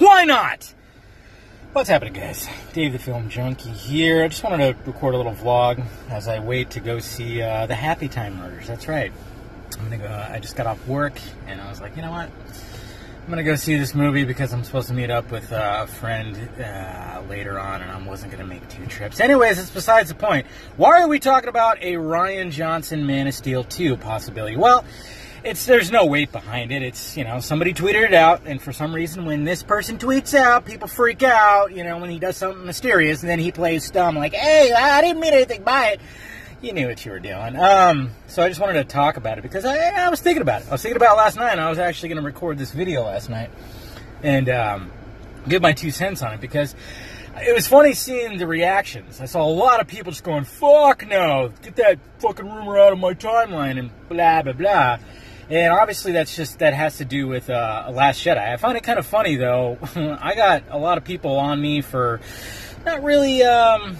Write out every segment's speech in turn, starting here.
Why not? What's happening, guys? Dave the Film Junkee here. I just wanted to record a little vlog as I wait to go see uh, the Happy Time Murders. That's right. I'm gonna go. I just got off work, and I was like, you know what? I'm gonna go see this movie because I'm supposed to meet up with uh, a friend uh, later on, and I wasn't gonna make two trips. Anyways, it's besides the point. Why are we talking about a Rian Johnson Man of Steel 2 possibility? Well it's there's no weight behind it. It's you know somebody tweeted it out, and for some reason, when this person tweets out, people freak out. You know when he does something mysterious, and then he plays dumb, like, "Hey, I didn't mean anything by it." You knew what you were doing. Um, so I just wanted to talk about it because I, I was thinking about it. I was thinking about last night, and I was actually going to record this video last night and um, give my two cents on it because it was funny seeing the reactions. I saw a lot of people just going, "Fuck no, get that fucking rumor out of my timeline," and blah blah blah. And obviously, that's just that has to do with uh, Last Jedi. I find it kind of funny though. I got a lot of people on me for not really, um,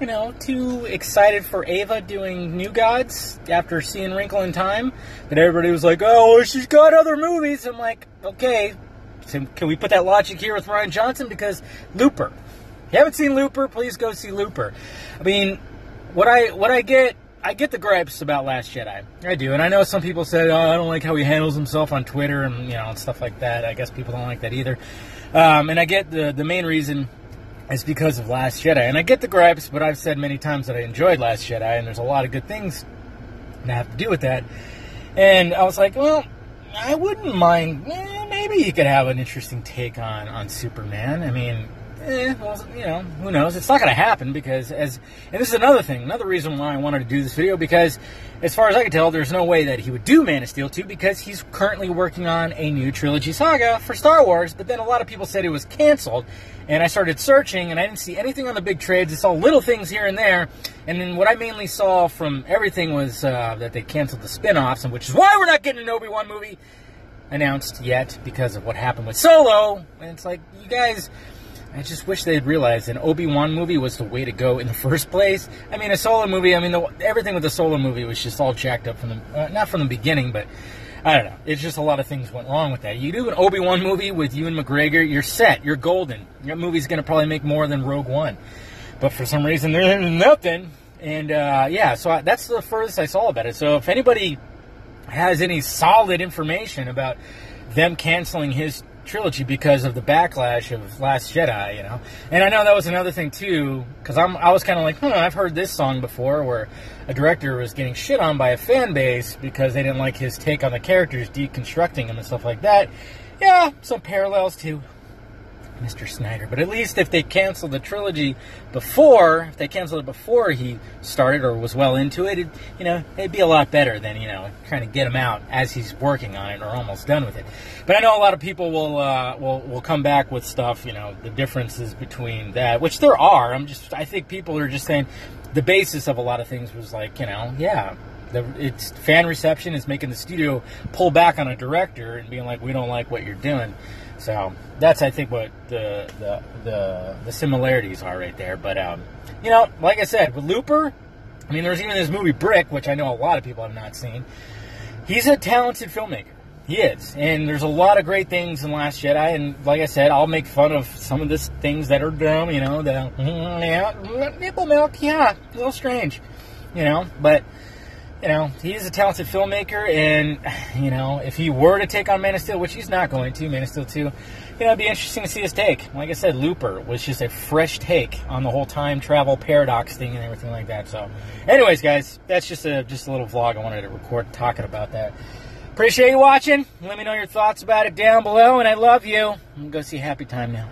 you know, too excited for Ava doing New Gods after seeing Wrinkle in Time. But everybody was like, "Oh, she's got other movies." I'm like, okay, can we put that logic here with Rian Johnson? Because Looper. If you haven't seen Looper, please go see Looper. I mean, what I what I get I get the gripes about Last Jedi. I do, and I know some people say, "Oh, I don't like how he handles himself on Twitter and you know and stuff like that." I guess people don't like that either. Um, and I get the the main reason is because of Last Jedi, and I get the gripes, but I've said many times that I enjoyed Last Jedi, and there's a lot of good things that have to do with that. And I was like, well, I wouldn't mind. Eh, maybe you could have an interesting take on on Superman. I mean, eh, well, you know, who knows? It's not going to happen because, as, and this is another thing, another reason why I wanted to do this video because, as far as I can tell, there's no way that he would do Man of Steel 2 because he's currently working on a new trilogy saga for Star Wars. But then a lot of people said it was canceled, and I started searching, and I didn't see anything on the big trades. I saw little things here and there, and then what I mainly saw from everything was uh, that they canceled the spin-offs, and which is why we're not getting an Obi Wan movie announced yet because of what happened with Solo. And it's like, you guys I just wish they had realized an Obi Wan movie was the way to go in the first place. I mean, a solo movie. I mean, the, everything with the solo movie was just all jacked up from the uh, not from the beginning, but I don't know. It's just a lot of things went wrong with that. You do an Obi Wan movie with Ewan McGregor, you're set. You're golden. That movie's going to probably make more than Rogue One, but for some reason there's nothing. And uh, yeah, so I, that's the furthest I saw about it. So if anybody has any solid information about them canceling his trilogy because of the backlash of Last Jedi, you know. And I know that was another thing too, because I'm I was kind of like, hmm, I've heard this song before, where a director was getting shit on by a fan base because they didn't like his take on the characters, deconstructing them and stuff like that. Yeah, some parallels too. Mr. Snyder. But at least if they canceled the trilogy before, if they canceled it before he started or was well into it, it you know, it'd be a lot better than, you know, trying to get him out as he's working on it or almost done with it. But I know a lot of people will, uh, will, will come back with stuff, you know, the differences between that, which there are. I'm just, I think people are just saying the basis of a lot of things was like, you know, yeah, the, it's fan reception is making the studio pull back on a director and being like, we don't like what you're doing. So that's I think what the the the, the similarities are right there. But um, you know, like I said, with Looper, I mean, there's even this movie Brick, which I know a lot of people have not seen. He's a talented filmmaker. He is, and there's a lot of great things in Last Jedi. And like I said, I'll make fun of some of the things that are dumb. You know, the yeah, nipple milk, yeah, a little strange. You know, but you know, he's a talented filmmaker, and you know, if he were to take on Man of Steel, which he's not going to, Man of Steel 2, you know, it'd be interesting to see his take. Like I said, Looper was just a fresh take on the whole time travel paradox thing and everything like that. So, anyways, guys, that's just a just a little vlog I wanted to record talking about that. Appreciate you watching. Let me know your thoughts about it down below, and I love you. I'm go see Happy Time now.